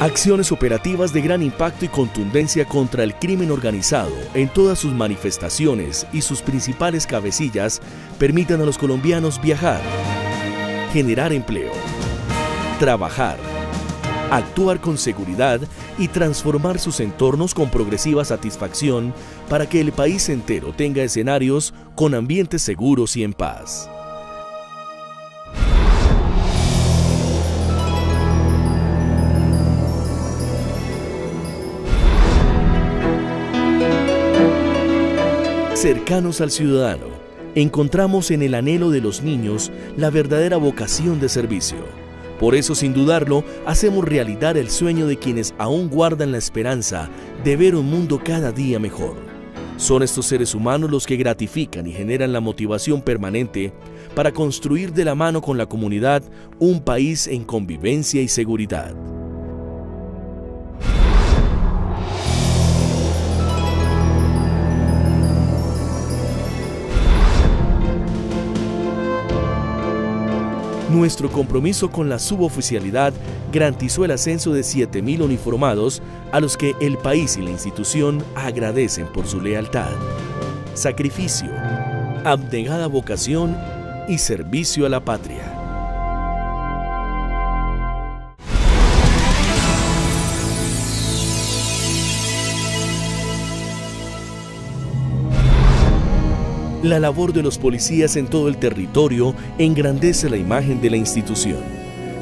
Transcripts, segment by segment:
Acciones operativas de gran impacto y contundencia contra el crimen organizado en todas sus manifestaciones y sus principales cabecillas permitan a los colombianos viajar, generar empleo, trabajar, actuar con seguridad y transformar sus entornos con progresiva satisfacción para que el país entero tenga escenarios con ambientes seguros y en paz. Cercanos al ciudadano, encontramos en el anhelo de los niños la verdadera vocación de servicio. Por eso, sin dudarlo, hacemos realidad el sueño de quienes aún guardan la esperanza de ver un mundo cada día mejor. Son estos seres humanos los que gratifican y generan la motivación permanente para construir de la mano con la comunidad un país en convivencia y seguridad. Nuestro compromiso con la suboficialidad garantizó el ascenso de 7.000 uniformados a los que el país y la institución agradecen por su lealtad, sacrificio, abnegada vocación y servicio a la patria. La labor de los policías en todo el territorio engrandece la imagen de la institución.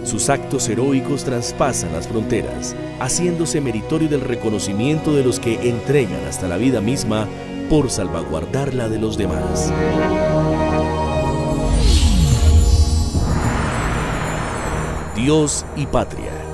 Sus actos heroicos traspasan las fronteras, haciéndose meritorio del reconocimiento de los que entregan hasta la vida misma por salvaguardar la de los demás. Dios y patria.